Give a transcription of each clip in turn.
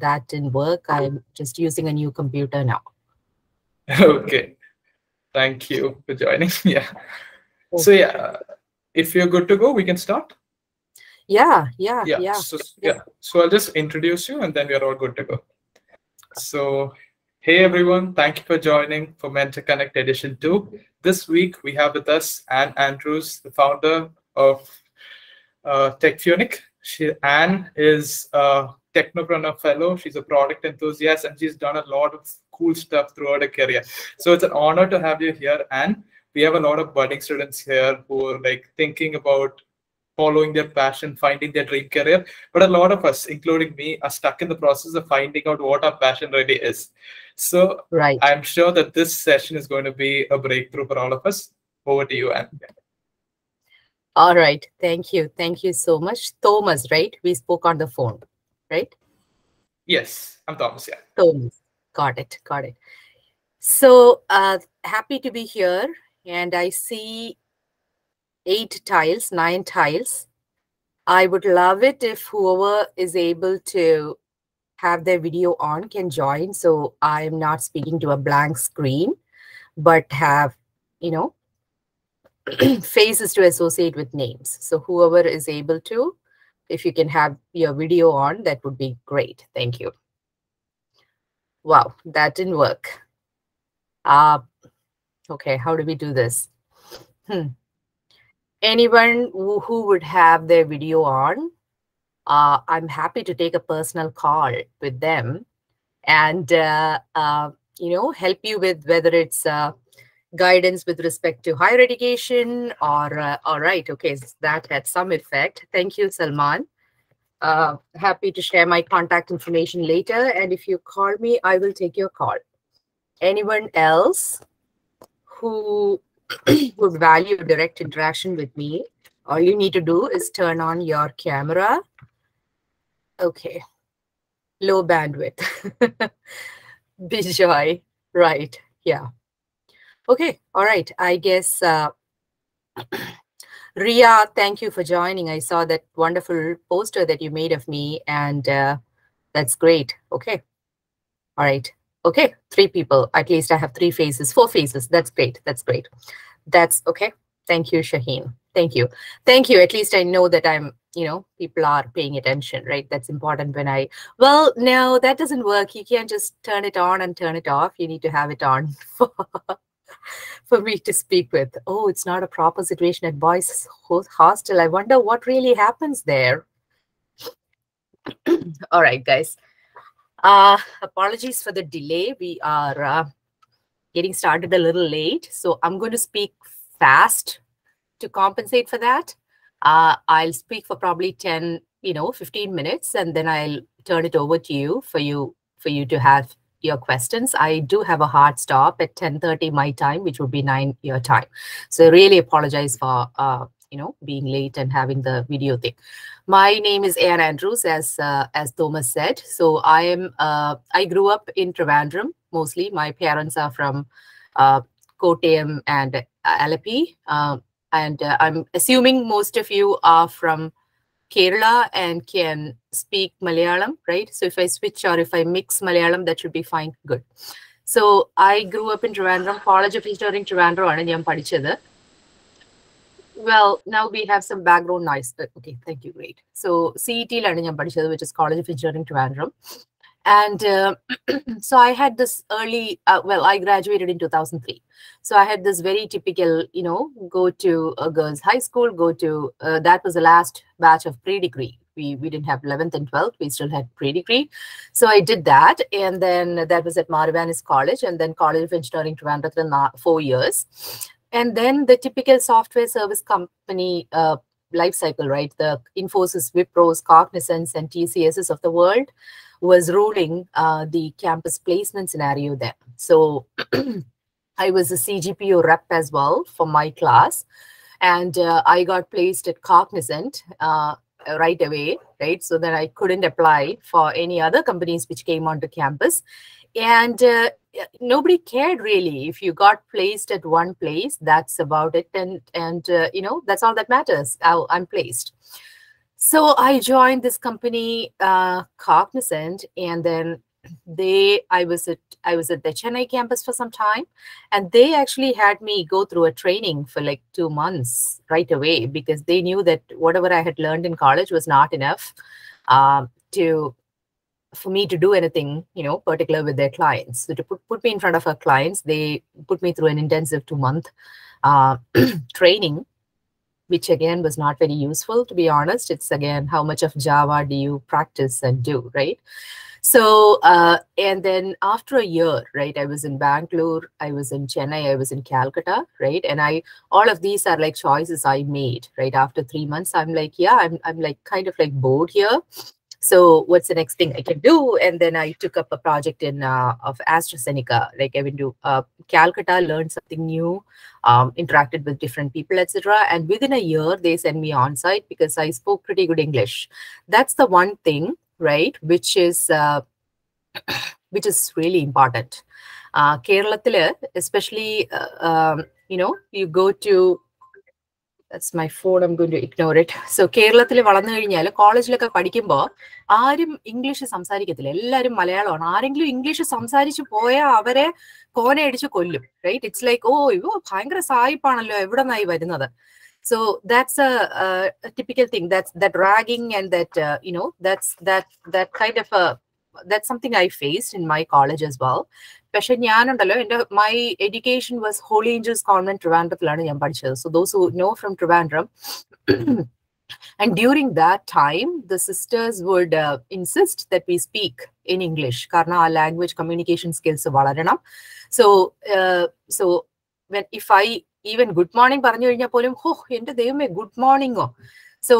that didn't work. I'm just using a new computer now. Okay. Thank you for joining. Yeah. So yeah, if you're good to go, we can start. Yeah, yeah, Yeah. yeah. So yeah. So I'll just introduce you and then we're all good to go. So hey everyone, thank you for joining for Mentor Connect Edition 2. This week we have with us Ann Andrews, the founder of uh, TechFunic. She Ann is a Technopreneur Fellow. She's a product enthusiast and she's done a lot of cool stuff throughout her career. So it's an honor to have you here, And We have a lot of budding students here who are like thinking about following their passion, finding their dream career. But a lot of us, including me, are stuck in the process of finding out what our passion really is. So Right. I'm sure that this session is going to be a breakthrough for all of us. Over to you, Ann. All right. Thank you. Thank you so much. Thomas, right? We spoke on the phone, right? Yes, I'm Thomas. Yeah. Thomas. Got it. Got it. So uh, happy to be here. And I see eight tiles, nine tiles. I would love it if whoever is able to have their video on can join. So I am not speaking to a blank screen, but have, you know, faces to associate with names. So whoever is able to, if you can have your video on, that would be great. Thank you. Wow, that didn't work. Uh, okay, how do we do this? Hmm. Anyone who, who would have their video on, uh, I'm happy to take a personal call with them and, uh, uh, you know, help you with whether it's uh, guidance with respect to higher education or, uh, all right, okay, that had some effect. Thank you, Salman. Uh, happy to share my contact information later. And if you call me, I will take your call. Anyone else who would value direct interaction with me, all you need to do is turn on your camera. Okay. Low bandwidth. Bijoy. Right. Yeah. Okay. All right. I guess uh, Ria, thank you for joining. I saw that wonderful poster that you made of me, and uh, that's great. Okay. All right. Okay. Three people. At least I have three faces, four faces. That's great. That's great. That's okay. Thank you, Shaheen. Thank you. Thank you. At least I know that I'm, you know, people are paying attention, right? That's important when I, well, no, that doesn't work. You can't just turn it on and turn it off. You need to have it on for, me to speak with. Oh, it's not a proper situation at boys' hostel. I wonder what really happens there. All right, guys. Uh, apologies for the delay. We are uh, getting started a little late, so I'm going to speak fast to compensate for that. Uh, I'll speak for probably 10, you know, 15 minutes, and then I'll turn it over to you for you for you to have your questions. I do have a hard stop at 10:30 my time, which would be 9 your time. So I really apologize for uh, you know being late and having the video thing. My name is Ann Andrews, as uh, as Thomas said. So I am uh, I grew up in Trivandrum mostly. My parents are from uh, and uh, Alleppey. Um, and uh, I'm assuming most of you are from Kerala and can speak Malayalam, right? So if I switch or if I mix Malayalam, that should be fine, good. So I grew up in Trivandrum, College of Engineering Trivandrum, and I'm Padichada. Well, now we have some background noise. Okay, thank you, great. So CET London, which is College of Engineering Trivandrum. And uh, so I had this early, uh, well, I graduated in 2003. So I had this very typical, you know, go to a girls' high school, go to, uh, that was the last batch of pre-degree. We, we didn't have 11th and 12th, we still had pre-degree. So I did that. And then that was at Mar Ivanios College and then College of Engineering Trivandrum for four years. And then the typical software service company uh, life cycle, right? The Infosys, Wipros, Cognizants, and TCSs of the world was ruling uh, the campus placement scenario there. So I was a CGPU rep as well for my class. And uh, I got placed at Cognizant uh, right away, right? So that I couldn't apply for any other companies which came onto campus. And uh, nobody cared really if you got placed at one place that's about it and and uh, you know that's all that matters How i'm placed So I joined this company, uh, Cognizant, and then they I was at I was at the Chennai campus for some time, and they actually had me go through a training for like two months right away because they knew that whatever I had learned in college was not enough um, to for me to do anything, you know, particular with their clients. So to put, put me in front of our clients, they put me through an intensive two month uh, training which again was not very useful to be honest. It's again how much of java do you practice and do right? So uh, and then after a year right i was in bangalore i was in chennai i was in calcutta right? And i all of these are like choices i made right? After three months i'm like yeah i'm, I'm like kind of like bored here so what's the next thing i can do? And then i took up a project in uh, of astrazeneca. Like i went to uh, calcutta learned something new um, interacted with different people etc and within a year they sent me on site because i spoke pretty good english. That's the one thing right which is uh, which is really important. Uh, kerala especially uh, um, you know you go to that's my phone I'm going to ignore it so കേരളത്തിൽ വളർന്നു കഴിഞ്ഞാൽ കോളേജിലൊക്കെ പഠിക്കുമ്പോൾ ആരും English സംസാരിക്കത്തില്ല. എല്ലാവരും മലയാളമാണ്. ആരെങ്കിലും English സംസാരിച്ചു പോയാൽ അവരെ കോനയടിച്ച് കൊല്ലും റൈറ്റ് ഇറ്റ്സ് ലൈക്ക് ഓ ഇവോ ഭയങ്കര സായിപ്പാണല്ലോ. എവിടെ നിന്നായി വരുന്നത് so that's a typical thing that's that ragging and that you know that's that that kind of that's something i faced in my college as well പക്ഷെ ഞാനുണ്ടല്ലോ എൻ്റെ my education was holy Angeles convent ട്രിവാൻഡ്രത്തിലാണ് ഞാൻ പഠിച്ചത് so those who no from Trivandrum and during that time the sisters would uh, insist that we speak in english karna our language communication skills valaranam so uh, so when if i even good morning പറഞ്ഞു കഴിഞ്ഞാൽ പോലും ഹോ എൻ്റെ ദൈവമേ good മോർണിംഗോ so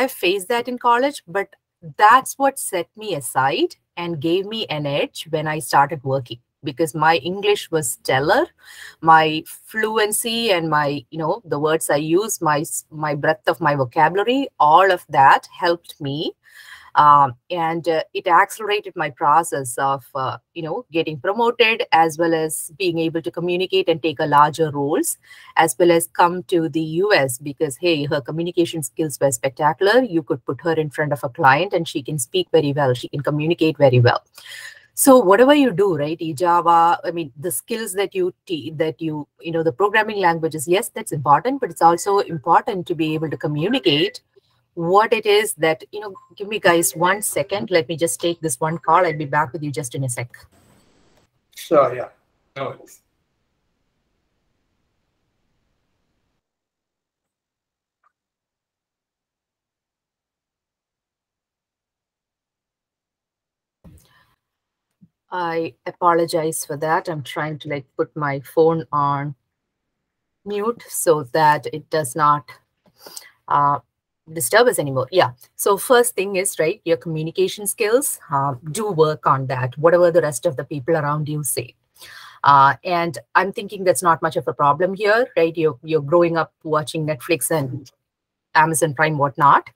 I face that in college but that's what set me aside and gave me an edge when I started working because my English was stellar, my fluency and my, you know, the words I use, my my breadth of my vocabulary, all of that helped me. Um, and uh, it accelerated my process of, uh, you know, getting promoted as well as being able to communicate and take a larger roles, as well as come to the US because, hey, her communication skills were spectacular. You could put her in front of a client and she can speak very well. She can communicate very well so whatever you do right java i mean the skills that you te- that you you know the programming languages yes that's important but it's also important to be able to communicate what it is that you know give me guys one second let me just take this one call i'll be back with you just in a sec Sure, yeah. No worries. i apologize for that i'm trying to like put my phone on mute so that it does not uh, disturb us anymore. Yeah. So first thing is right, your communication skills. Uh, do work on that. Whatever the rest of the people around you say. Uh, and I'm thinking that's not much of a problem here, right? You're you're growing up watching Netflix and Amazon Prime, whatnot.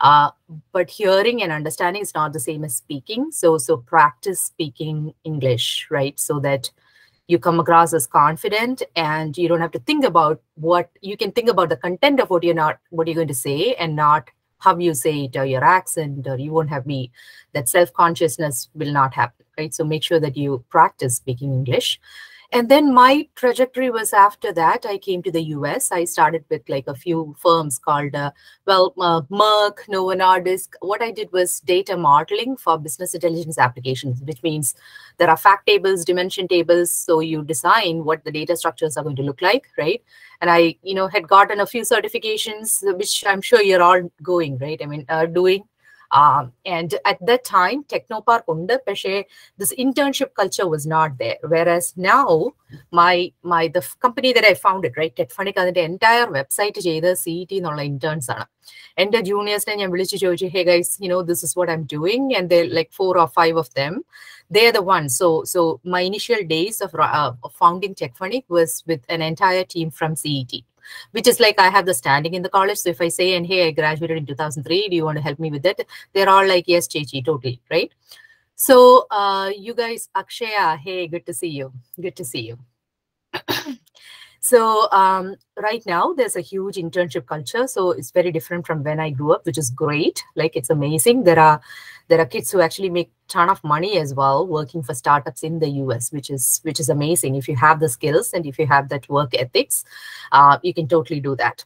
Uh, but hearing and understanding is not the same as speaking. So so practice speaking English, right? So that you come across as confident and you don't have to think about what you can think about the content of what you're not what you're going to say and not how you say it or your accent or you won't have me. That self-consciousness will not happen right? So make sure that you practice speaking english and then my trajectory was after that i came to the us i started with like a few firms called uh, well uh, merck novo nordisk. What i did was data modeling for business intelligence applications which means there are fact tables dimension tables so you design what the data structures are going to look like right? And i you know had gotten a few certifications which i'm sure you're all going right? I mean uh, doing um, and at that time, Technopark under Peshe, this internship culture was not there. Whereas now, my my the company that I founded, right, Techphonic, the entire website ചെയ്ത് C E T എന്നുള്ള interns ആണ് എൻ്റെ ജൂനിയേഴ്സിനെ ഞാൻ വിളിച്ച് ചോദിച്ചു hey guys you know this is what I am doing and they like four or five of them they are the ones. So, so my initial days of, uh, of founding Techphonic was with an entire team from CET which is like I have the standing in the college. So if I say, and hey, I graduated in 2003, do you want to help me with it? They're all like, yes, Chechi, totally, right? So uh, you guys, Akshaya, hey, good to see you. Good to see you. So um, right now there's a huge internship culture. So it's very different from when I grew up, which is great. Like it's amazing. There are there are kids who actually make ton of money as well working for startups in the US, which is which is amazing. If you have the skills and if you have that work ethics, uh, you can totally do that.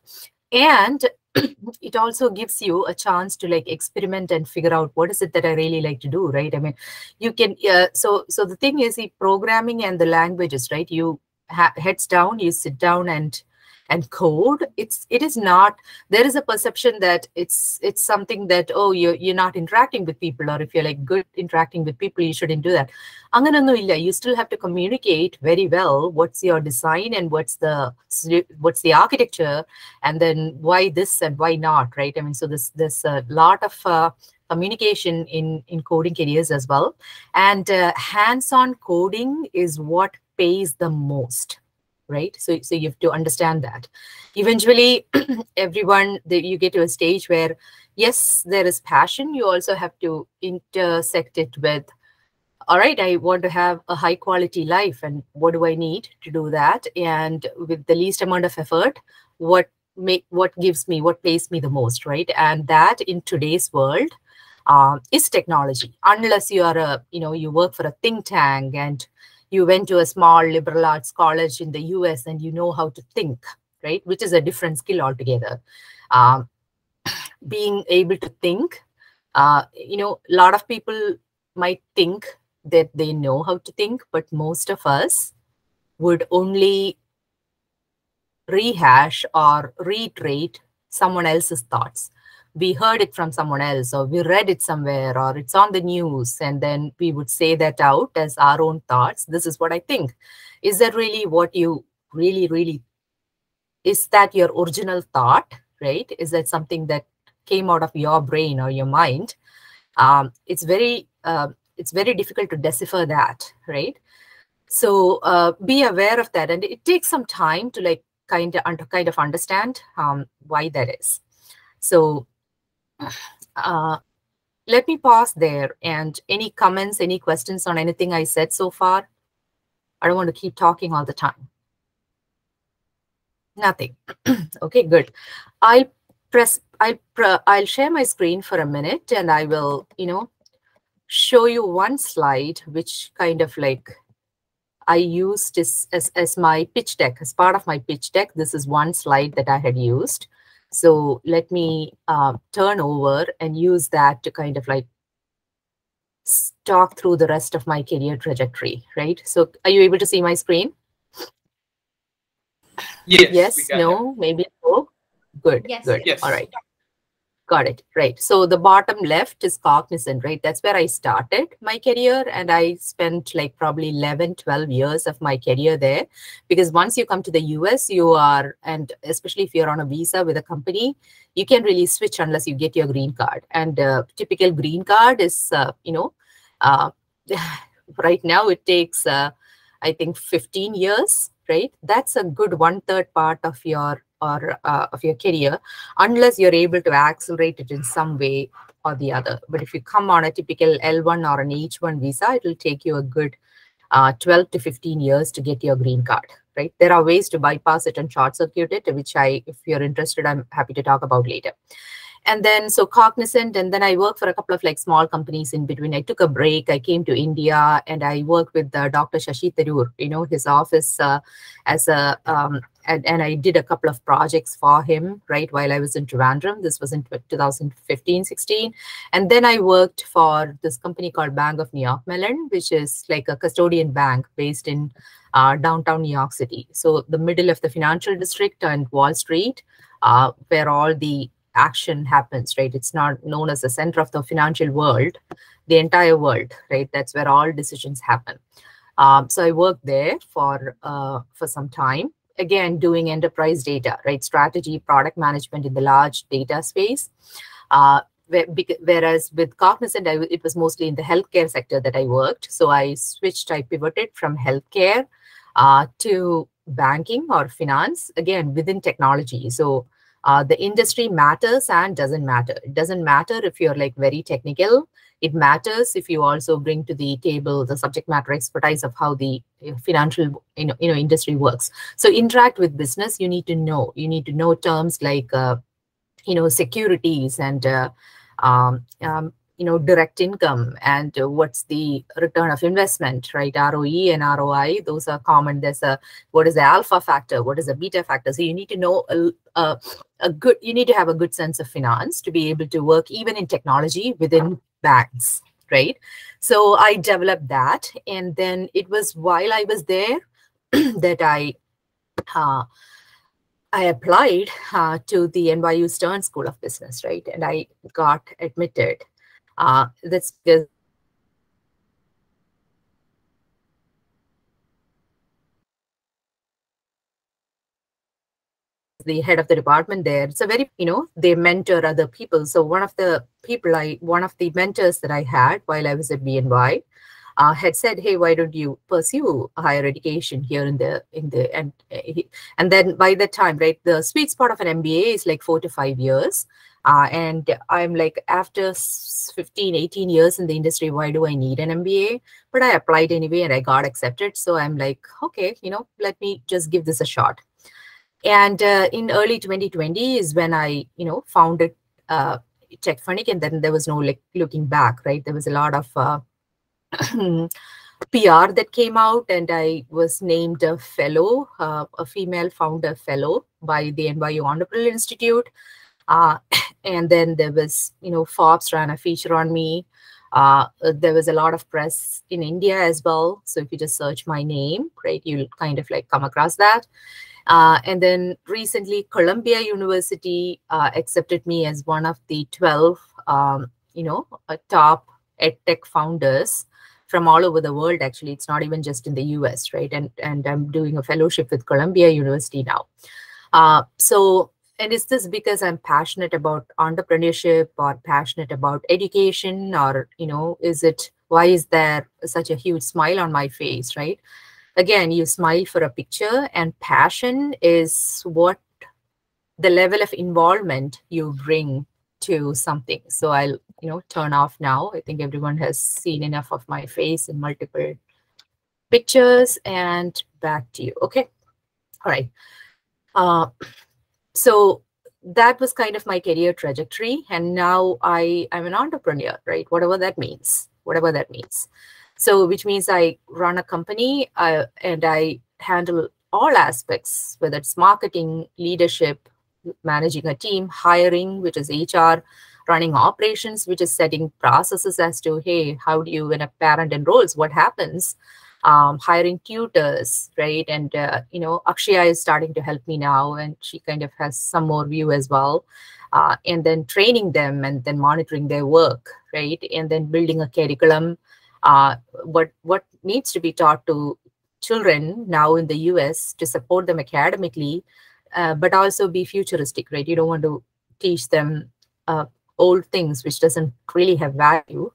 And it also gives you a chance to like experiment and figure out what is it that i really like to do right i mean you can uh, so so the thing is the programming and the languages right you heads down you sit down and and code. It's it is not there is a perception that it's it's something that oh you're, you're not interacting with people or if you're like good interacting with people you shouldn't do that. You still have to communicate very well what's your design and what's the what's the architecture and then why this and why not right? I mean so this there's a lot of uh, communication in in coding careers as well. And uh, hands-on coding is what pays the most right? So so you have to understand that. Eventually everyone that you get to a stage where yes there is passion. You also have to intersect it with all right i want to have a high quality life and what do i need to do that? And with the least amount of effort what make what gives me what pays me the most right? And that in today's world uh, is technology unless you are a you know you work for a think tank and you went to a small liberal arts college in the US and you know how to think, right? Which is a different skill altogether. Um, being able to think, uh, you know, a lot of people might think that they know how to think, but most of us would only rehash or reiterate someone else's thoughts we heard it from someone else or we read it somewhere or it's on the news and then we would say that out as our own thoughts. This is what i think. Is that really what you really really is that your original thought right? Is that something that came out of your brain or your mind? Um, it's very uh, it's very difficult to decipher that right? So uh, be aware of that. And it takes some time to like kind of kind of understand um, why that is. So uh, let me pause there and any comments, any questions on anything I said so far? I don't want to keep talking all the time. Nothing. okay, good. I'll press, I'll, I'll share my screen for a minute and I will, you know, show you one slide, which kind of like I used as, as, as my pitch deck, as part of my pitch deck. This is one slide that I had used. So let me uh, turn over and use that to kind of like talk through the rest of my career trajectory, right? So are you able to see my screen? Yes. Yes, no, maybe no. Good, yes, good. Yes. All right. Got it. Right. So the bottom left is cognizant, right? That's where I started my career. And I spent like probably 11, 12 years of my career there. Because once you come to the US, you are, and especially if you're on a visa with a company, you can really switch unless you get your green card. And uh, typical green card is, uh, you know, uh, right now it takes, uh, I think, 15 years, right? That's a good one third part of your or uh, of your career unless you're able to accelerate it in some way or the other. But if you come on a typical l1 or an h1 visa it will take you a good uh, 12 to 15 years to get your green card right? There are ways to bypass it and short circuit it which i if you're interested i'm happy to talk about later. And then so cognizant and then i worked for a couple of like small companies in between. I took a break i came to india and i worked with uh, dr shashi tharoor you know his office uh, as a um, and, and i did a couple of projects for him right while i was in trivandrum this was in 2015 16 and then i worked for this company called bank of new york mellon which is like a custodian bank based in uh, downtown new york city so the middle of the financial district and wall street uh, where all the action happens, right? It's not known as the center of the financial world, the entire world, right? That's where all decisions happen. Um, so I worked there for uh, for some time. Again, doing enterprise data, right? Strategy, product management in the large data space. Uh, whereas with Cognizant, I, it was mostly in the healthcare sector that I worked. So I switched, I pivoted from healthcare uh, to banking or finance, again, within technology. So uh, the industry matters and doesn't matter. It doesn't matter if you're like very technical. It matters if you also bring to the table the subject matter expertise of how the financial you know, you know industry works. So interact with business. You need to know you need to know terms like uh, you know securities and uh, um, um, you know direct income and uh, what's the return of investment right? Roe and roi those are common. There's a what is the alpha factor? What is the beta factor? So you need to know a, a, a good you need to have a good sense of finance to be able to work even in technology within banks right? So i developed that and then it was while i was there that i uh, I applied uh, to the NYU Stern School of Business, right? And I got admitted. Uh, that's because the head of the department there. It's a very, you know, they mentor other people. So one of the people I, one of the mentors that I had while I was at BNY, uh, had said, "Hey, why don't you pursue higher education here in the in the and and then by that time, right, the sweet spot of an MBA is like four to five years." Uh, and I'm like, after 15, 18 years in the industry, why do I need an MBA? But I applied anyway and I got accepted. So I'm like, okay, you know, let me just give this a shot. And uh, in early 2020 is when I, you know, founded uh, TechFunic, and then there was no like looking back, right? There was a lot of uh, PR that came out, and I was named a fellow, uh, a female founder fellow by the NYU Entrepreneurial Institute. Uh, and then there was, you know, Forbes ran a feature on me. Uh, there was a lot of press in India as well. So if you just search my name, right, you'll kind of like come across that. Uh, and then recently, Columbia University uh, accepted me as one of the 12, um, you know, uh, top edtech founders from all over the world. Actually, it's not even just in the US, right? And and I'm doing a fellowship with Columbia University now. Uh, so, and is this because I'm passionate about entrepreneurship or passionate about education, or you know, is it why is there such a huge smile on my face, right? again you smile for a picture and passion is what the level of involvement you bring to something. So i'll you know turn off now. I think everyone has seen enough of my face in multiple pictures and back to you. Okay. All right. Uh, so that was kind of my career trajectory and now i i'm an entrepreneur right whatever that means whatever that means so, which means I run a company uh, and I handle all aspects, whether it's marketing, leadership, managing a team, hiring, which is HR, running operations, which is setting processes as to, hey, how do you, when a parent enrolls, what happens? Um, hiring tutors, right? And, uh, you know, Akshaya is starting to help me now, and she kind of has some more view as well. Uh, and then training them and then monitoring their work, right? And then building a curriculum uh, what what needs to be taught to children now in the US to support them academically, uh, but also be futuristic, right? You don't want to teach them uh, old things which doesn't really have value.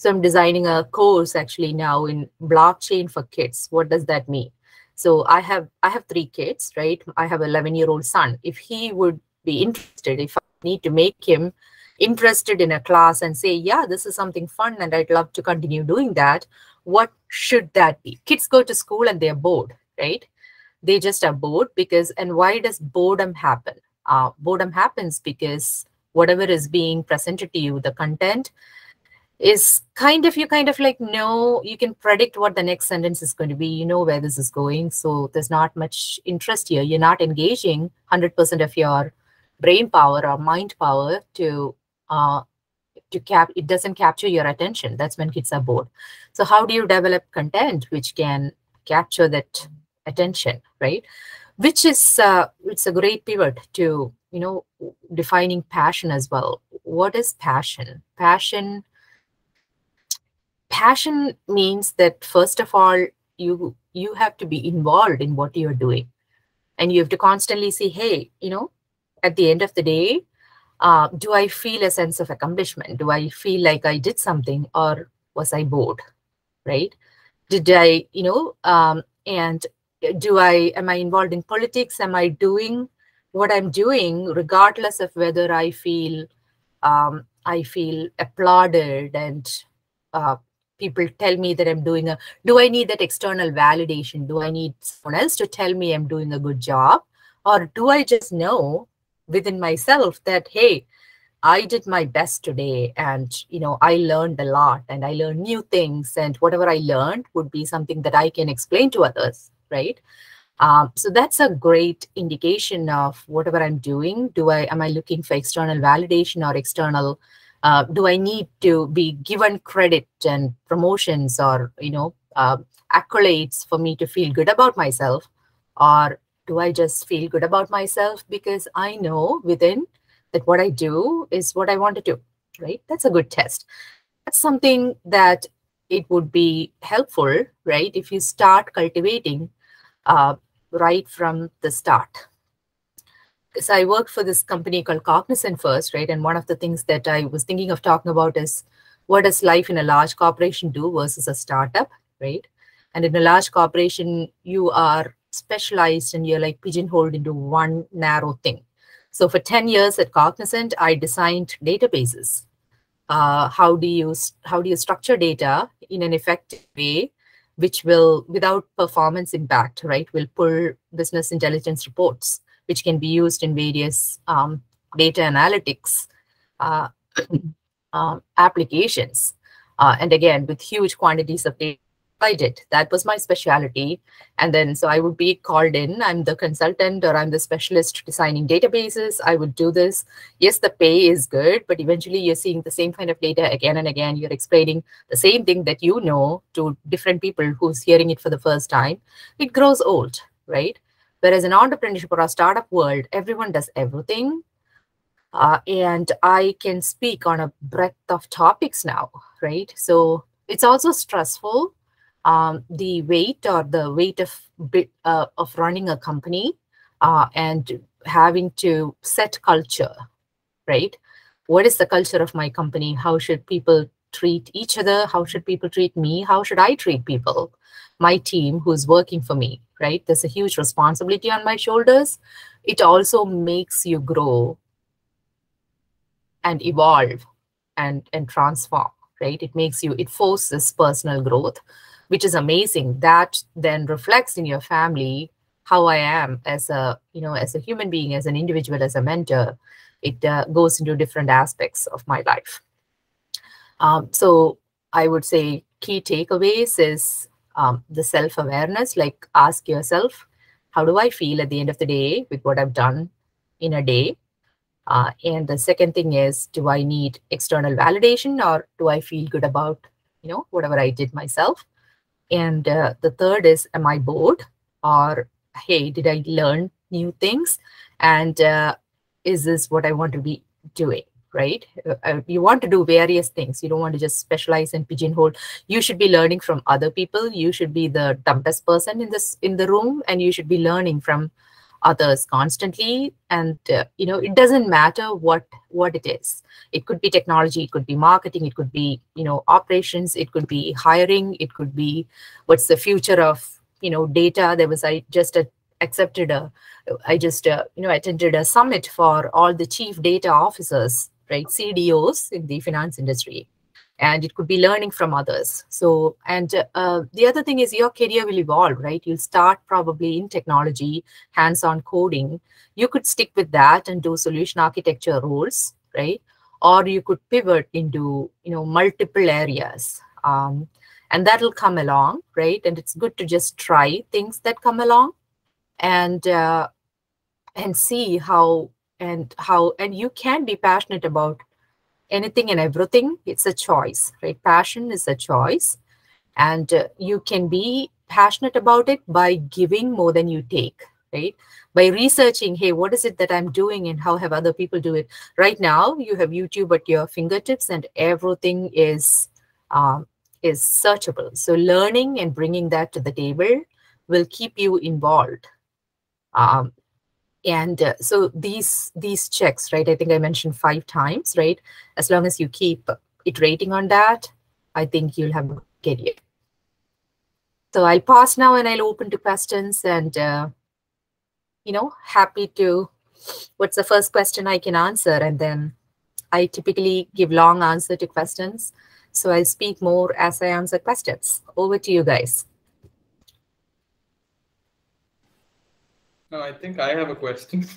So I'm designing a course actually now in blockchain for kids. What does that mean? So I have I have three kids, right? I have 11 year old son. If he would be interested, if I need to make him interested in a class and say, yeah, this is something fun and I'd love to continue doing that, what should that be? Kids go to school and they're bored, right? They just are bored because, and why does boredom happen? Uh, boredom happens because whatever is being presented to you, the content, is kind of you kind of like know you can predict what the next sentence is going to be. You know where this is going. So there's not much interest here. You're not engaging 100% of your brain power or mind power to uh, to cap it doesn't capture your attention. That's when kids are bored. So how do you develop content which can capture that attention right? Which is uh, it's a great pivot to you know defining passion as well. What is passion? Passion passion means that first of all you you have to be involved in what you're doing and you have to constantly say hey you know at the end of the day uh, do I feel a sense of accomplishment? Do I feel like I did something or was I bored? Right? Did I, you know, um, and do I, am I involved in politics? Am I doing what I'm doing regardless of whether I feel, um, I feel applauded and uh, people tell me that I'm doing a, do I need that external validation? Do I need someone else to tell me I'm doing a good job? Or do I just know within myself that, hey, I did my best today and, you know, I learned a lot and I learned new things and whatever I learned would be something that I can explain to others, right? Um, so that's a great indication of whatever I'm doing. Do I, am I looking for external validation or external uh, do I need to be given credit and promotions or you know uh, accolades for me to feel good about myself, or do I just feel good about myself because I know within that what I do is what I want to do, right? That's a good test. That's something that it would be helpful, right? If you start cultivating uh, right from the start because I worked for this company called Cognizant first, right? And one of the things that I was thinking of talking about is what does life in a large corporation do versus a startup, right? And in a large corporation, you are specialized and you're like pigeonholed into one narrow thing. So for 10 years at Cognizant, I designed databases. Uh, how do you how do you structure data in an effective way, which will, without performance impact, right, will pull business intelligence reports which can be used in various um, data analytics uh, um, applications. Uh, and again, with huge quantities of data, I did. That was my specialty. And then, so I would be called in. I'm the consultant or I'm the specialist designing databases. I would do this. Yes, the pay is good, but eventually you're seeing the same kind of data again and again. You're explaining the same thing that you know to different people who's hearing it for the first time. It grows old, right? Whereas in entrepreneurship or a startup world, everyone does everything. Uh, and I can speak on a breadth of topics now, right? So it's also stressful. Um, the weight or the weight of bit uh, of running a company uh, and having to set culture, right? What is the culture of my company? How should people treat each other? How should people treat me? How should I treat people? My team who's working for me, right? There's a huge responsibility on my shoulders. It also makes you grow and evolve and, and transform, right? It makes you, it forces personal growth, which is amazing. That then reflects in your family how I am as a, you know, as a human being, as an individual, as a mentor. It uh, goes into different aspects of my life. Um, so I would say key takeaways is um, the self-awareness, like ask yourself, how do I feel at the end of the day with what I've done in a day? Uh, and the second thing is, do I need external validation or do I feel good about, you know, whatever I did myself? And uh, the third is, am I bored or, hey, did I learn new things? And uh, is this what I want to be doing? Right? Uh, uh, you want to do various things. You don't want to just specialize and pigeonhole. You should be learning from other people. You should be the dumbest person in this in the room, and you should be learning from others constantly. And uh, you know, it doesn't matter what what it is. It could be technology. It could be marketing. It could be you know operations. It could be hiring. It could be what's the future of you know data. There was I just a accepted a i just uh, you know attended a summit for all the chief data officers right? CDOs in the finance industry. And it could be learning from others. So, and uh, the other thing is your career will evolve, right? You'll start probably in technology, hands on coding. You could stick with that and do solution architecture roles, right? Or you could pivot into, you know, multiple areas. Um, and that'll come along, right? And it's good to just try things that come along and uh, and see how and how and you can be passionate about anything and everything. It's a choice right? Passion is a choice. And uh, you can be passionate about it by giving more than you take right? By researching hey what is it that i'm doing and how have other people do it? Right now you have youtube at your fingertips and everything is um, is searchable. So learning and bringing that to the table will keep you involved. Um, and uh, so these these checks right i think i mentioned five times right as long as you keep iterating on that i think you'll have a career so i'll pause now and i'll open to questions and uh, you know happy to what's the first question i can answer and then i typically give long answer to questions So I'll speak more as I answer questions. Over to you guys. No, I think I have a question.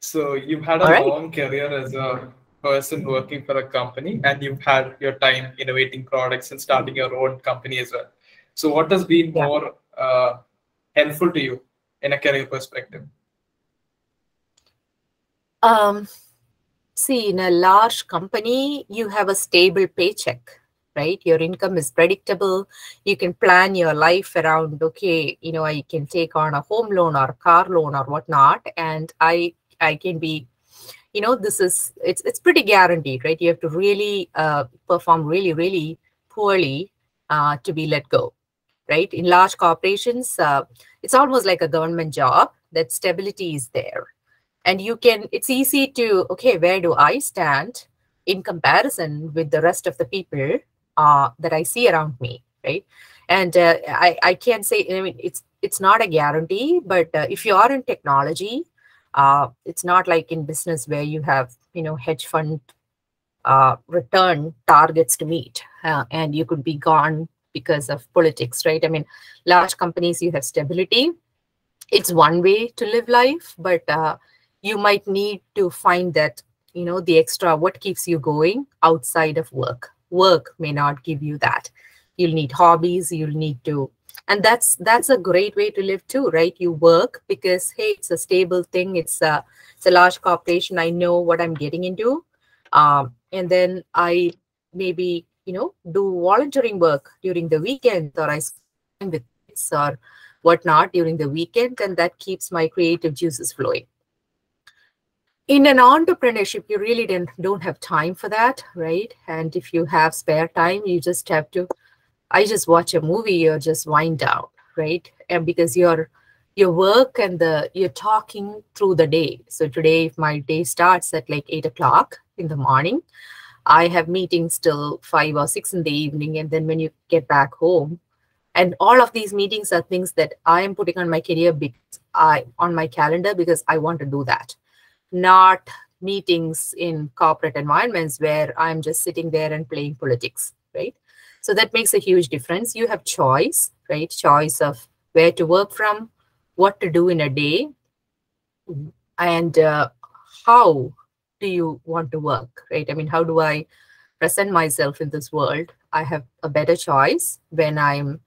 So you've had a right. long career as a person working for a company, and you've had your time innovating products and starting your own company as well. So what has been Yeah. more uh, helpful to you in a career perspective? Um, see, in a large company, you have a stable paycheck, right? Your income is predictable. You can plan your life around, okay, you know, I can take on a home loan or a car loan or whatnot, and I I can be, you know, this is it's it's pretty guaranteed, right? You have to really uh, perform really really poorly uh, to be let go, right? In large corporations, uh, it's almost like a government job. That stability is there and you can it's easy to okay where do i stand in comparison with the rest of the people uh, that i see around me right? And uh, i i can't say i mean it's it's not a guarantee but uh, if you are in technology uh, it's not like in business where you have you know hedge fund uh, return targets to meet uh, and you could be gone because of politics right? I mean large companies you have stability. It's one way to live life but uh, you might need to find that you know the extra what keeps you going outside of work work may not give you that. You'll need hobbies you'll need to and that's that's a great way to live too right? You work because hey it's a stable thing. It's a it's a large corporation. I know what i'm getting into. Um, and then i maybe you know do volunteering work during the weekend or i spend with kids or whatnot during the weekend and that keeps my creative juices flowing in an entrepreneurship you really don't, don't have time for that right? And if you have spare time you just have to i just watch a movie or just wind down right? And because your your work and the you're talking through the day. So today if my day starts at like eight o'clock in the morning i have meetings till five or six in the evening and then when you get back home and all of these meetings are things that i am putting on my career because i on my calendar because i want to do that not meetings in corporate environments where I'm just sitting there and playing politics, right? So that makes a huge difference. You have choice, right? Choice of where to work from, what to do in a day, and uh, how do you want to work, right? I mean, how do I present myself in this world? I have a better choice when I'm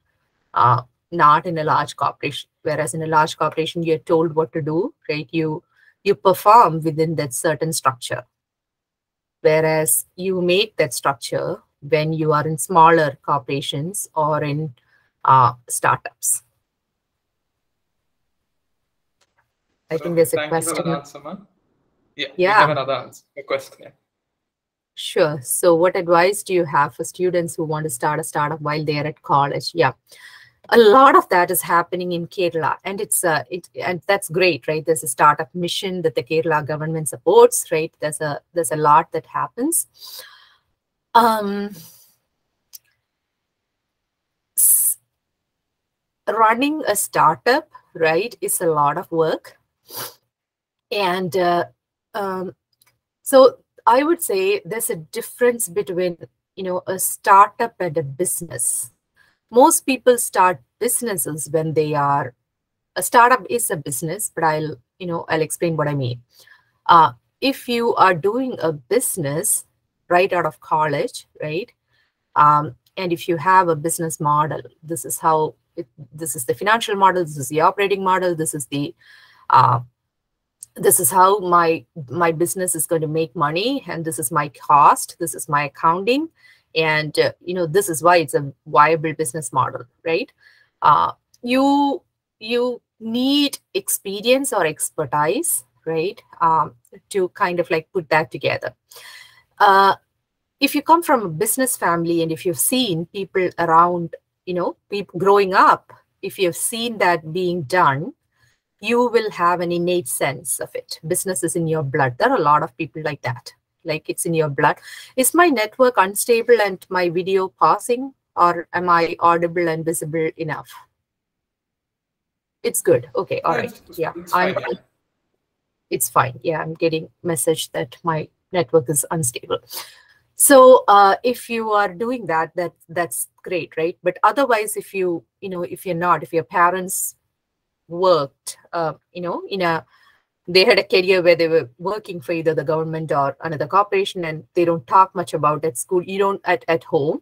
uh, not in a large corporation. Whereas in a large corporation, you're told what to do, right? You you perform within that certain structure. Whereas you make that structure when you are in smaller corporations or in uh, startups. I So think there's a thank you for question. answer. Yeah, Yeah. have another answer, a question. yeah. Sure. So, what advice do you have for students who want to start a startup while they are at college? Yeah, a lot of that is happening in Kerala, and it's uh, it and that's great, right? There's a startup mission that the Kerala government supports, right? There's a there's a lot that happens. Um, running a startup, right, is a lot of work, and uh, um, so I would say there's a difference between you know a startup and a business. Most people start businesses when they are a startup is a business, but I'll you know I'll explain what I mean. Uh, if you are doing a business right out of college, right, um, and if you have a business model, this is how it, this is the financial model, this is the operating model, this is the uh, this is how my my business is going to make money and this is my cost this is my accounting and uh, you know this is why it's a viable business model right uh, you you need experience or expertise right um, to kind of like put that together uh, if you come from a business family and if you've seen people around you know people growing up if you've seen that being done you will have an innate sense of it. Business is in your blood. There are a lot of people like that. Like it's in your blood. Is my network unstable and my video pausing, or am I audible and visible enough? It's good. Okay. All right. Yeah, right. it's- Yeah. it's I'm, it's fine. Yeah. I'm getting message that my network is unstable. so uh, if you are doing that that that's great right but otherwise if you you know if you're not if your parents worked uh, you know in a they had a career where they were working for either the government or another corporation and they don't talk much about at school you don't at, at home.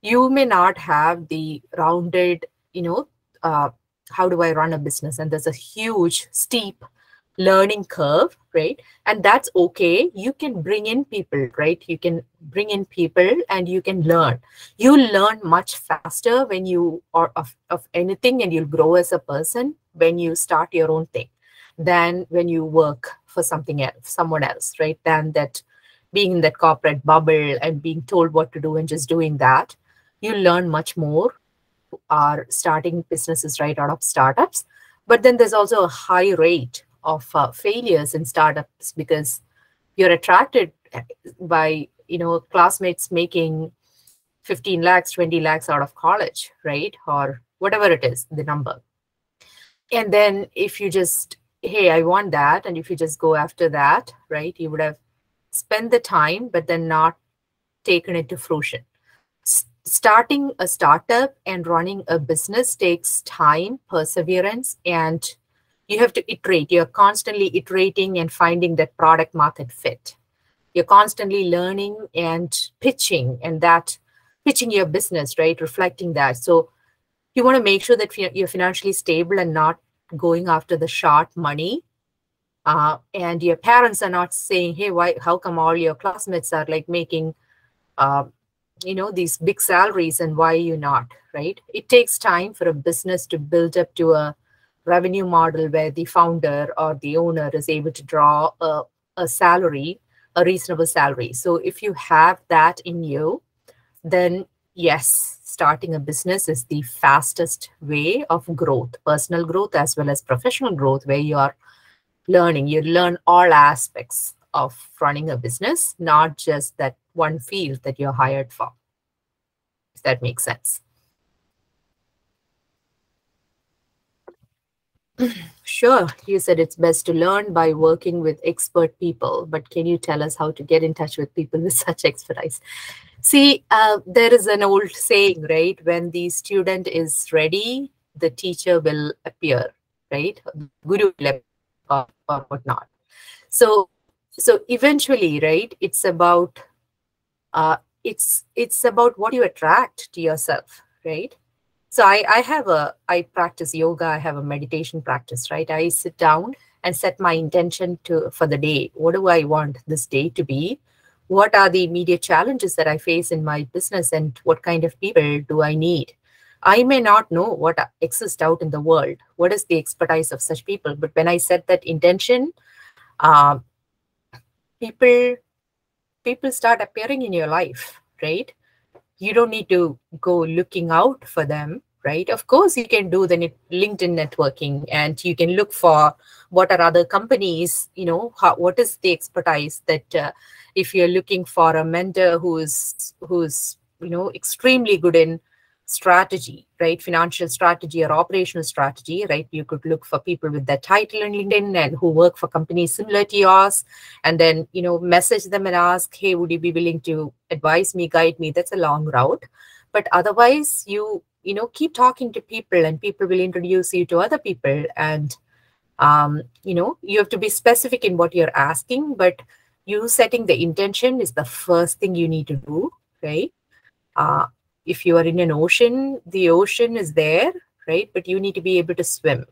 You may not have the rounded you know uh, how do i run a business? And there's a huge steep learning curve right? And that's okay. You can bring in people right? You can bring in people and you can learn. You learn much faster when you are of, of anything and you'll grow as a person when you start your own thing than when you work for something else someone else right? Than that being in that corporate bubble and being told what to do and just doing that. You learn much more are starting businesses right out of startups. But then there's also a high rate of uh, failures in startups because you're attracted by you know classmates making 15 lakhs 20 lakhs out of college right? Or whatever it is the number. And then if you just hey i want that. And if you just go after that right you would have spent the time but then not taken it to fruition. S- starting a startup and running a business takes time perseverance and you have to iterate. You're constantly iterating and finding that product market fit. You're constantly learning and pitching and that pitching your business right reflecting that. So you want to make sure that you're financially stable and not going after the short money. Uh, and your parents are not saying hey why how come all your classmates are like making uh, you know these big salaries and why you not? Right? It takes time for a business to build up to a revenue model where the founder or the owner is able to draw a, a salary, a reasonable salary. So if you have that in you, then yes, starting a business is the fastest way of growth, personal growth as well as professional growth, where you are learning. You learn all aspects of running a business, not just that one field that you're hired for. If that makes sense. Sure. You said it's best to learn by working with expert people, but can you tell us how to get in touch with people with such expertise? See, uh, there is an old saying, right? When the student is ready, the teacher will appear, right? Guru will appear or, or whatnot. So, so eventually, right? It's about, uh, it's it's about what you attract to yourself, right? so I, I have a i practice yoga i have a meditation practice right i sit down and set my intention to for the day what do i want this day to be what are the immediate challenges that i face in my business and what kind of people do i need? I may not know what exists out in the world what is the expertise of such people but when i set that intention uh, people people start appearing in your life right? You don't need to go looking out for them right? Of course you can do the linkedin networking and you can look for what are other companies you know how, what is the expertise that uh, if you're looking for a mentor who's who's you know extremely good in strategy right? Financial strategy or operational strategy right? You could look for people with that title in linkedin and who work for companies similar to yours and then you know message them and ask hey would you be willing to advise me guide me? That's a long route. But otherwise you you know keep talking to people and people will introduce you to other people. And um, you know you have to be specific in what you're asking but you setting the intention is the first thing you need to do right? Uh, if you are in an ocean the ocean is there right? But you need to be able to swim.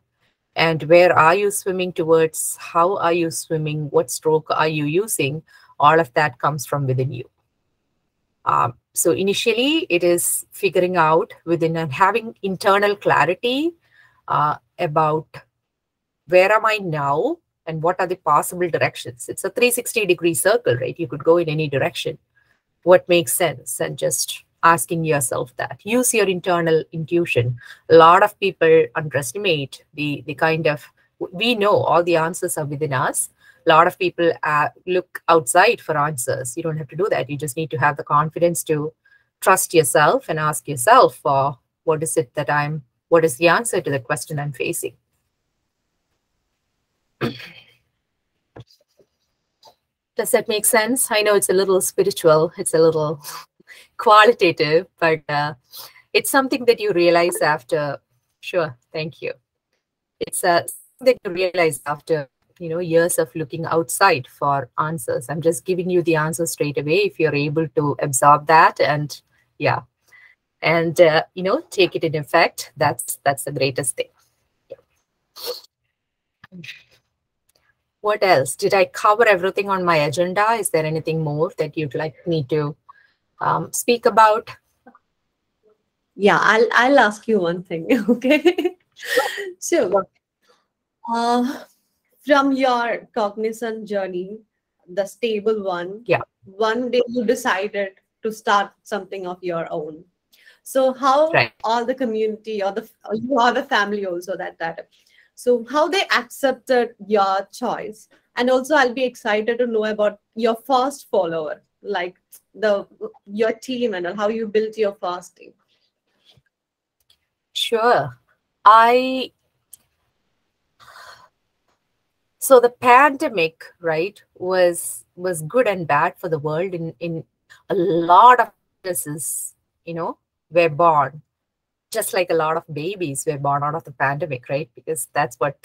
And where are you swimming towards? How are you swimming? What stroke are you using? All of that comes from within you. Um, so initially it is figuring out within and having internal clarity uh, about where am i now and what are the possible directions. It's a 360 degree circle right? You could go in any direction. What makes sense? And just asking yourself that. Use your internal intuition. A lot of people underestimate the the kind of we know all the answers are within us a lot of people uh, look outside for answers you don't have to do that you just need to have the confidence to trust yourself and ask yourself for what is it that i'm what is the answer to the question i'm facing Does that make sense? I know it's a little spiritual, it's a little qualitative, but uh, it's something that you realize after. Sure, thank you. It's uh, that you realize after you know years of looking outside for answers. I'm just giving you the answer straight away if you're able to absorb that and yeah, and uh, you know take it in effect. That's that's the greatest thing. Yeah. What else? Did I cover everything on my agenda? Is there anything more that you'd like me to um, speak about? Yeah, I'll I'll ask you one thing. Okay. so, uh, from your cognizant journey, the stable one, Yeah. one day you decided to start something of your own. So, how Right. all the community or the or you are the family also that that so how they accepted your choice and also i'll be excited to know about your first follower like the your team and how you built your first team Sure. I so the pandemic, right, was was good and bad for the world in in a lot of businesses, you know, were born just like a lot of babies were born out of the pandemic, right? Because that's what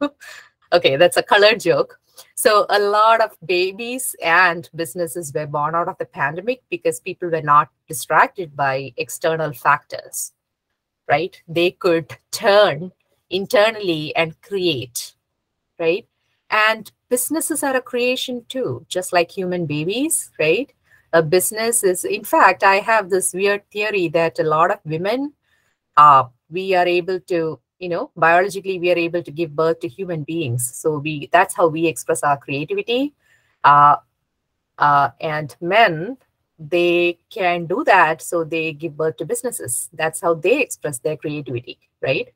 okay, that's a colored joke. So a lot of babies and businesses were born out of the pandemic because people were not distracted by external factors right? They could turn internally and create, right? And businesses are a creation too, just like human babies, right? A business is, in fact, I have this weird theory that a lot of women, uh, we are able to, you know, biologically, we are able to give birth to human beings. So we, that's how we express our creativity. Uh, uh, and men, they can do that so they give birth to businesses that's how they express their creativity right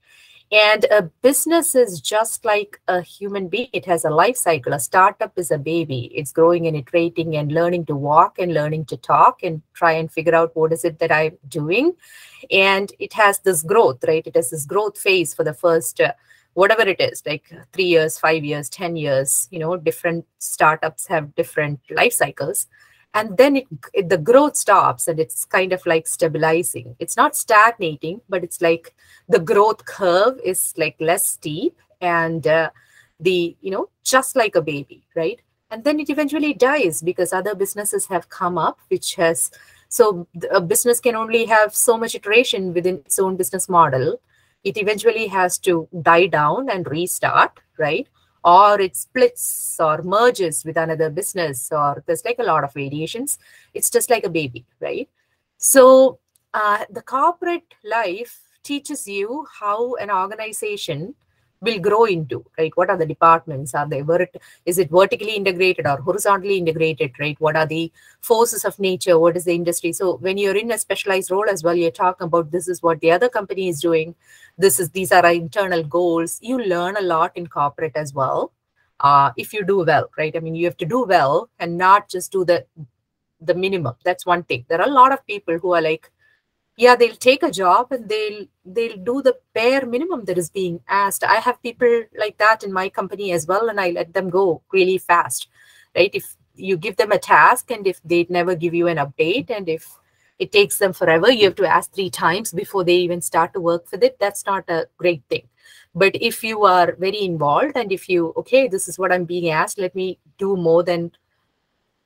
and a business is just like a human being. It has a life cycle. A startup is a baby. It's growing and iterating and learning to walk and learning to talk and try and figure out what is it that i'm doing. And it has this growth right? It has this growth phase for the first uh, whatever it is like 3 years 5 years 10 years. You know different startups have different life cycles and then it, it, the growth stops and it's kind of like stabilizing. It's not stagnating but it's like the growth curve is like less steep and uh, the you know just like a baby right? And then it eventually dies because other businesses have come up which has so a business can only have so much iteration within its own business model. It eventually has to die down and restart right or it splits or merges with another business or there's like a lot of variations. It's just like a baby right? So uh, the corporate life teaches you how an organization will grow into right? What are the departments? Are they vert- is it vertically integrated or horizontally integrated right? What are the forces of nature? What is the industry? So when you're in a specialized role as well you're talking about this is what the other company is doing. This is these are our internal goals. You learn a lot in corporate as well uh, if you do well right? I mean you have to do well and not just do the the minimum. That's one thing. There are a lot of people who are like yeah they'll take a job and they'll they'll do the bare minimum that is being asked. I have people like that in my company as well and i let them go really fast right? If you give them a task and if they never give you an update and if it takes them forever you have to ask three times before they even start to work with it that's not a great thing. But if you are very involved and if you okay this is what i'm being asked let me do more than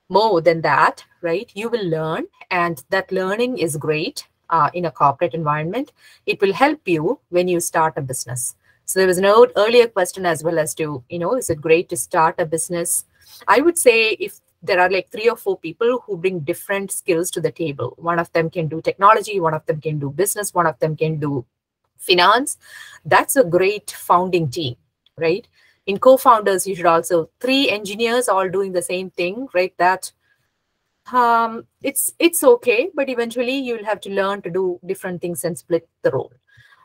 more than that right? You will learn and that learning is great uh, in a corporate environment it will help you when you start a business. So there was an earlier question as well as to you know is it great to start a business? I would say if there are like three or four people who bring different skills to the table one of them can do technology one of them can do business one of them can do finance that's a great founding team right? In co-founders you should also three engineers all doing the same thing right? That um it's it's okay but eventually you'll have to learn to do different things and split the role.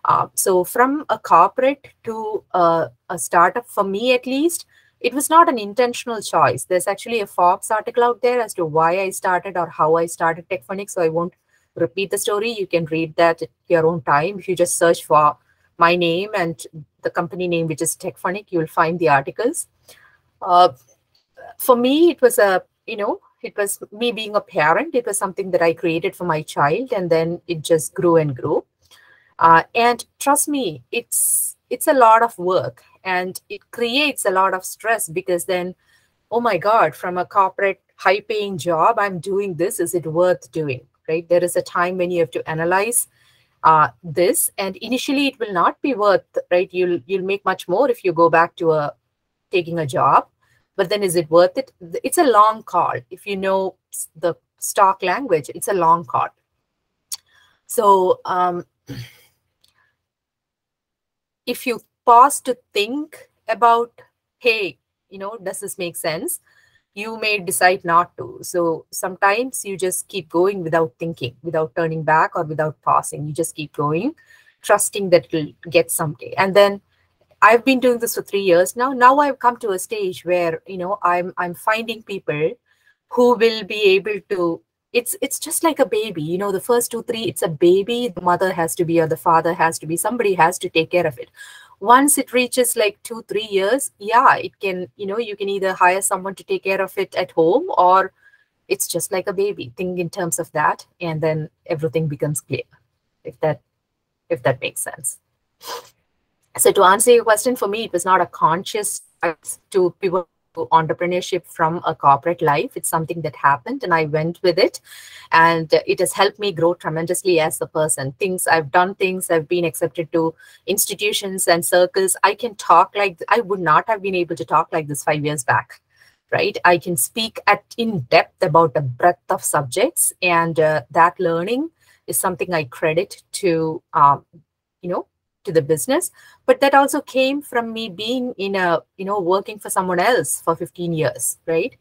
Uh, so from a corporate to a, a startup for me at least it was not an intentional choice. There's actually a forbes article out there as to why i started or how i started techfunics so i won't repeat the story. You can read that at your own time. If you just search for my name and the company name which is techfunic you'll find the articles. Uh, for me, it was a, you know, it was me being a parent. It was something that I created for my child, and then it just grew and grew. Uh, and trust me, it's it's a lot of work, and it creates a lot of stress because then, oh my God, from a corporate high-paying job, I'm doing this. Is it worth doing? Right? There is a time when you have to analyze uh, this, and initially it will not be worth. Right? You'll you'll make much more if you go back to a taking a job but then is it worth it? It's a long call. If you know the stock language it's a long call. So um, if you pause to think about hey you know does this make sense? You may decide not to. So sometimes you just keep going without thinking without turning back or without pausing. You just keep going trusting that it'll get someday. And then I've been doing this for three years now. Now I've come to a stage where you know I'm I'm finding people who will be able to. It's it's just like a baby. You know, the first two three, it's a baby. The mother has to be or the father has to be. Somebody has to take care of it. Once it reaches like two three years, yeah, it can. You know, you can either hire someone to take care of it at home or it's just like a baby. Think in terms of that, and then everything becomes clear. If that if that makes sense. So to answer your question, for me, it was not a conscious to pivot to entrepreneurship from a corporate life. It's something that happened and I went with it. And it has helped me grow tremendously as a person. Things I've done things, I've been accepted to institutions and circles. I can talk like I would not have been able to talk like this five years back. Right. I can speak at in depth about the breadth of subjects. And uh, that learning is something I credit to um, you know to the business but that also came from me being in a you know working for someone else for 15 years right?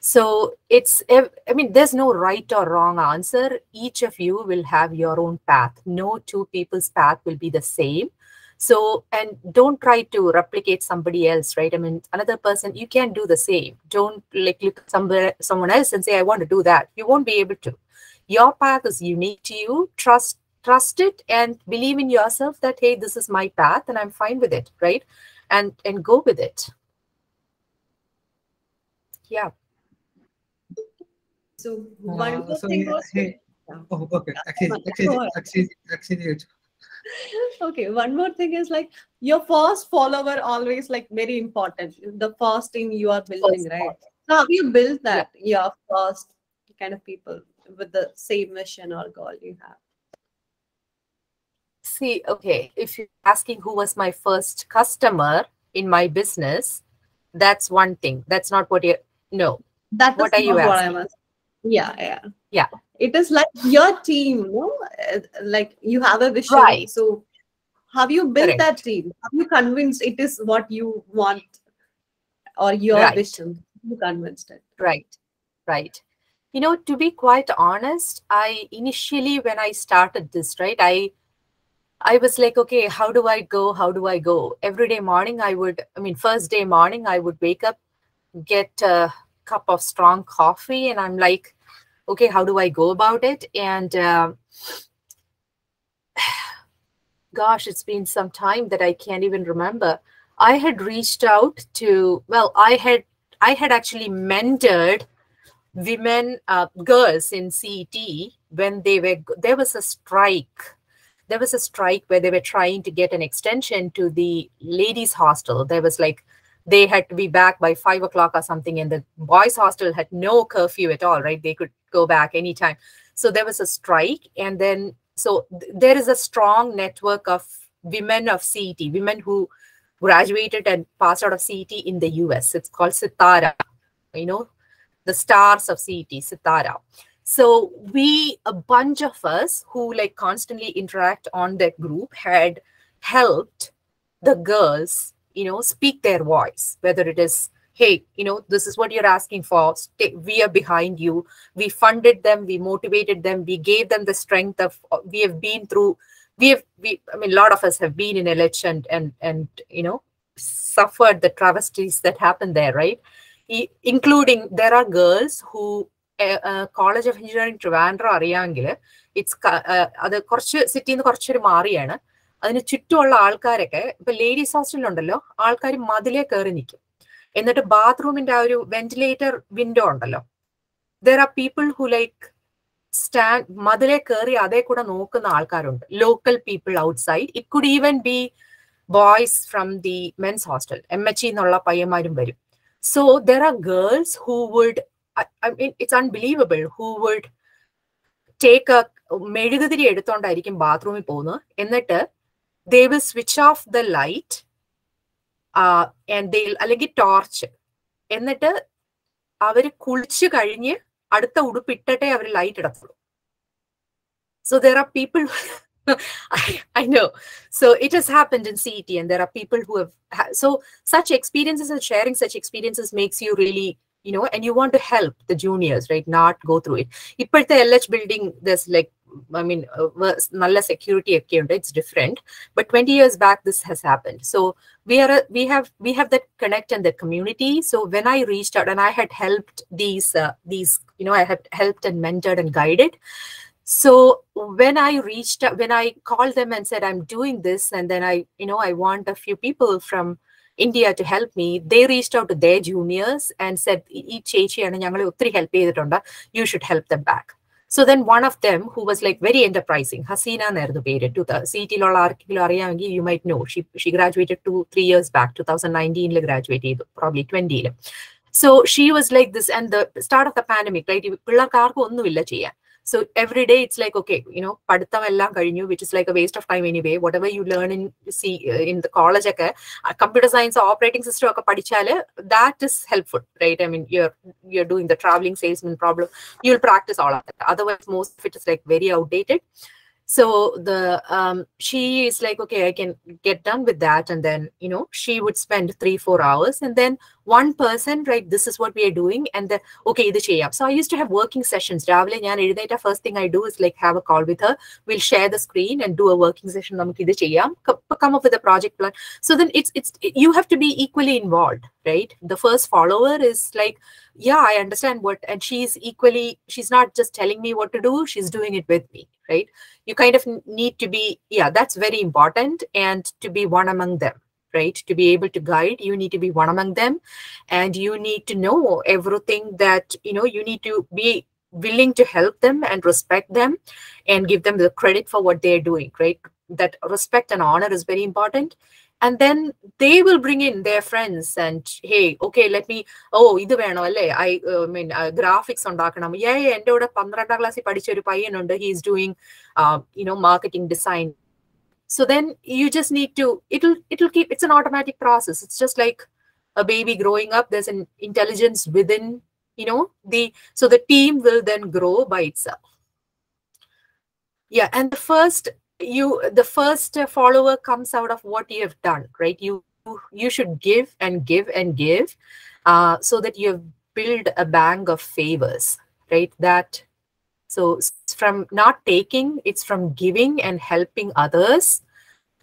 So it's i mean there's no right or wrong answer. Each of you will have your own path. No two people's path will be the same. So and don't try to replicate somebody else right? I mean another person you can't do the same. Don't like look somewhere someone else and say i want to do that. You won't be able to. Your path is unique to you. Trust trust it and believe in yourself that hey this is my path and i'm fine with it right? And and go with it. Yeah. So one Uh, so thing yeah, was hey, oh, okay. Actually, Go actually, actually, actually, okay one more thing is like your first follower always like very important. The first thing you are building First right? part. so have you build that your first kind of people with the same mission or goal you have see okay if you're asking who was my first customer in my business that's one thing that's not what you no That What are you asking? Asking. Yeah, yeah. Yeah. It is like your team, no? Uh, Like you have a vision. Right. So have you built Correct. that team? Have you convinced it is what you want or your Right. vision? You convinced it. Right, right. You know, to be quite honest, I initially when I started this, right, I I was like, okay, how do I go? How do I go? Every day morning, I would, I mean, first day morning, I would wake up, get a cup of strong coffee, and I'm like, okay, how do I go about it? And um, gosh, it's been some time that I can't even remember. I had reached out to, well, I had I had actually mentored women, uh, girls in CET when they were, there was a strike. There was a strike where they were trying to get an extension to the ladies' hostel. There was like, they had to be back by five o'clock or something, and the boys' hostel had no curfew at all, right? They could go back anytime. So there was a strike, and then so th- there is a strong network of women of CET, women who graduated and passed out of CET in the US. It's called Sitara, you know, the stars of CET, Sitara. So we, a bunch of us who like constantly interact on that group had helped the girls, you know, speak their voice, whether it is, hey, you know, this is what you're asking for. Stay, we are behind you. We funded them, we motivated them, we gave them the strength of, uh, we have been through we have we i mean a lot of us have been in LH and and you know suffered the travesties that happened there right including there are girls who college of engineering Trivandrum അറിയാമെങ്കിൽ it's അത് കുറച്ച് സിറ്റിയിൽ നിന്ന് കുറച്ചൊരു മാറിയാണ്. അതിന് ചുറ്റുമുള്ള ആൾക്കാരൊക്കെ ഇപ്പൊ ലേഡീസ് ഹോസ്റ്റലിലുണ്ടല്ലോ ആൾക്കാർ മതിലേ കയറി നിൽക്കും എന്നിട്ട് ബാത്റൂമിന്റെ ആ ഒരു വെന്റിലേറ്റർ വിൻഡോ ഉണ്ടല്ലോ. There are people who like stand മതിലെ കയറി അതേ കൂടെ നോക്കുന്ന ആൾക്കാരുണ്ട്. Local people outside it could even be boys from the men's hostel M H എന്നുള്ള പയ്യന്മാരും വരും. So there are girls who would I mean it's unbelievable who would take A മെഴുകുതിരി എടുത്തോണ്ടായിരിക്കും ബാത്റൂമിൽ പോകുന്നത് എന്നിട്ട് they will switch off the light അല്ലെങ്കിൽ torch എന്നിട്ട് അവര് കുളിച്ചു കഴിഞ്ഞ് അടുത്ത ഉടുപ്പിട്ടിട്ടേ അവർ light ഇടത്തുള്ളൂ so there are people I, I know. So it has happened in CET, and there are people who have. Ha- so such experiences and sharing such experiences makes you really, you know and you want to help the juniors right not go through it ipparte lh building there's like I mean, uh, nalla security account. It's different, but 20 years back, this has happened. So we are we have we have that connect and that community. So when I reached out and I had helped these uh, these you know I had helped and mentored and guided. So when I reached when I called them and said I'm doing this, and then I you know I want a few people from India to help me, they reached out to their juniors and said, ഈ ചേച്ചിയാണ് ഞങ്ങളെ ഒത്തിരി help ചെയ്തിട്ടുണ്ട് you should help them back so then one of them who was like very enterprising Hasina എന്നായിരുന്നു പേര് to C ടിയിലുള്ള ആർക്കെങ്കിലും അറിയാമെങ്കിൽ you might no Xi Xi graduated to three years back two thousand നയൻറ്റീനിൽ graduate ചെയ്തു probably ട്വന്റിയിൽ so she was like this and the start of the pandemic right പിള്ളേർക്ക് ആർക്കും ഒന്നുമില്ല ചെയ്യാൻ so every day it's like okay you know പഠിത്തം എല്ലാം കഴിഞ്ഞു which is like a waste of time anyway whatever you learn in see uh, in the college ഒക്കെ computer science operating system ഒക്കെ പഠിച്ചാല് that is helpful right i mean you're you're doing the traveling salesman problem you'll practice all of that otherwise most of it is like very outdated so the um she is like okay i can get done with that and then you know she would spend three four hours and then one person right this is what we are doing and then okay ഇത് ചെയ്യാം so i used to have working sessions രാവിലെ ഞാൻ എഴുന്നേറ്റ first thing i do is like have a call with her we'll share the screen and do a working session നമുക്ക് ഇത് ചെയ്യാം Co- come up with a project plan so then it's it's you have to be equally involved right the first follower is like yeah i understand what and she's equally she's not just telling me what to do she's doing it with me right you kind of n- need to be yeah that's very important and to be one among them right to be able to guide you need to be one among them and you need to know everything that you know you need to be willing to help them and respect them and give them the credit for what they're doing right that respect and honor is very important and then they will bring in their friends and hey okay let me oh ഇത് വേണോ അല്ലേ I mean graphics ഉണ്ടാക്കണം ഏ എൻ്റെ കൂടെ പന്ത്രണ്ടാം ക്ലാസ്സിൽ പഠിച്ച ഒരു പയ്യനുണ്ട് he is doing you know marketing design so then you just need to it'll it'll keep it's an automatic process. It's just like a baby growing up there's an intelligence within you know the so the team will then grow by itself. Yeah and the first you the first follower comes out of what you have done right? You you should give and give and give uh, so that you built a bank of favors right? That so from not taking it's from giving and helping others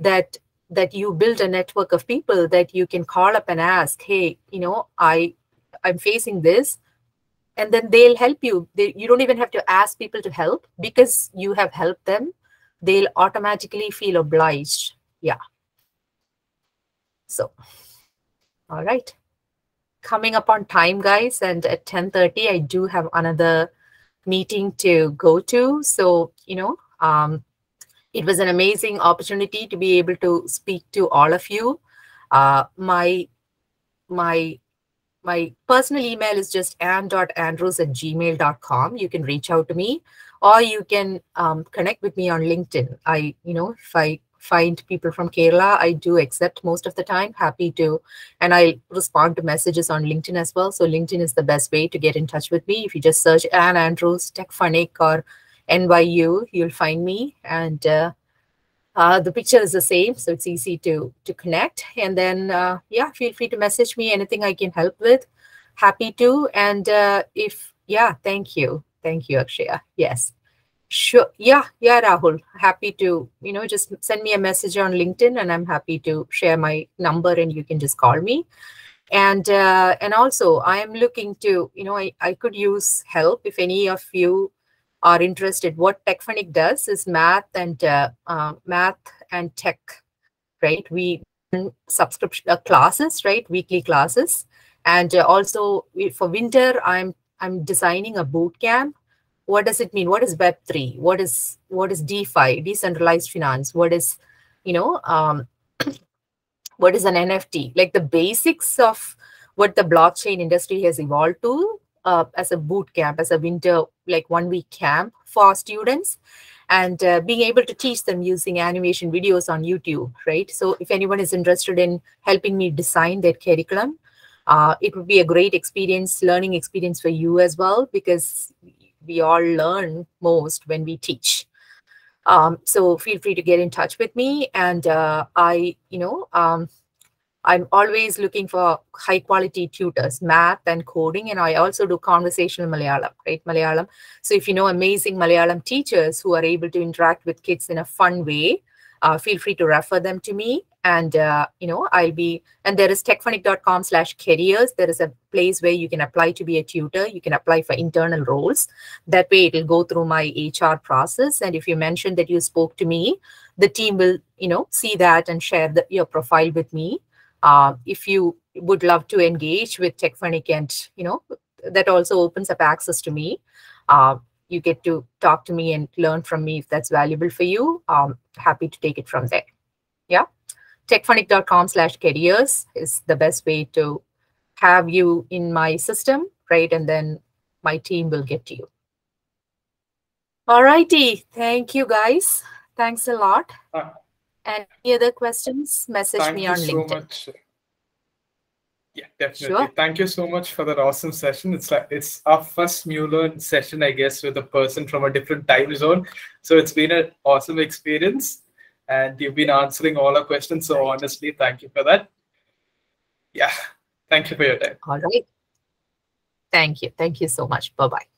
that that you build a network of people that you can call up and ask hey you know i i'm facing this and then they'll help you. They, you don't even have to ask people to help. Because you have helped them they'll automatically feel obliged. Yeah. So all right. Coming up on time guys and at 10:30 i do have another meeting to go to. So you know um it was an amazing opportunity to be able to speak to all of you. Uh my my my personal email is just ann.andrews at gmail.com you can reach out to me or you can um, connect with me on linkedin. I you know if i find people from kerala i do accept most of the time. Happy to. And i respond to messages on linkedin as well. So linkedin is the best way to get in touch with me. If you just search ann andrews tech Funnick or nyu you'll find me. And uh, uh, the picture is the same so it's easy to to connect. And then uh, yeah feel free to message me anything i can help with. Happy to. And uh, if yeah thank you. Thank you akshaya. Yes. Sure. Yeah yeah rahul. Happy to you know just send me a message on linkedin and i'm happy to share my number and you can just call me. And uh, and also i am looking to you know I, I could use help if any of you are interested what techfunic does is math and uh, uh, math and tech right we subscription uh, classes right weekly classes And also for winter, I'm I'm designing a boot camp. What does it mean? What is Web three? What is what is DeFi, decentralized finance? What is, you know, um, what is an NFT? Like the basics of what the blockchain industry has evolved to uh, as a boot camp, as a winter like one week camp for students, and uh, being able to teach them using animation videos on YouTube, right? So if anyone is interested in helping me design their curriculum, uh, it would be a great experience, learning experience for you as well, because we all learn most when we teach. Um, so feel free to get in touch with me, and uh, I, you know, um, I'm always looking for high quality tutors, math and coding, and I also do conversational Malayalam, right? Malayalam. So if you know amazing Malayalam teachers who are able to interact with kids in a fun way, uh, feel free to refer them to me. And uh, you know, I'll be and there is techfunic.com slash careers. There is a place where you can apply to be a tutor. You can apply for internal roles. That way it'll go through my HR process. And if you mention that you spoke to me, the team will, you know, see that and share the, your profile with me. Uh, if you would love to engage with TechFunic and, you know, that also opens up access to me. Uh, you get to talk to me and learn from me if that's valuable for you. Um, happy to take it from there. Yeah. Techfunic.com slash careers is the best way to have you in my system, right? And then my team will get to you. All righty. Thank you, guys. Thanks a lot. Any other questions? Message Thank me you on so LinkedIn. much. Yeah, definitely. Sure. Thank you so much for that awesome session. It's like it's our first MuLearn session, I guess, with a person from a different time zone. So it's been an awesome experience, and you've been answering all our questions. So honestly, thank you for that. Yeah, thank you for your time. All right. Thank you. Thank you so much. Bye bye.